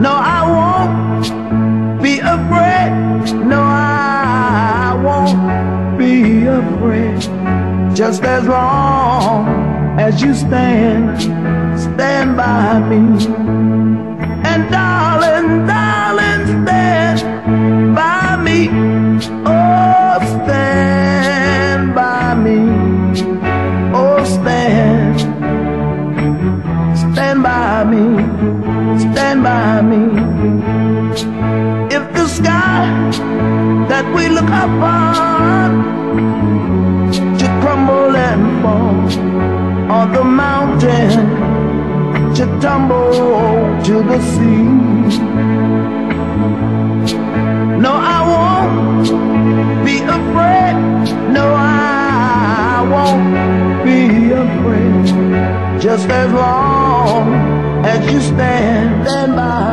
No, I won't be afraid. No, I won't be afraid. Just as long as you stand, stand by me. And darling, darling, Stand by me. Stand by me. If the sky that we look upon should crumble and fall on the mountain should tumble to the sea. No, I won't be afraid. No, I won't be afraid. Just as long as you stand, stand by.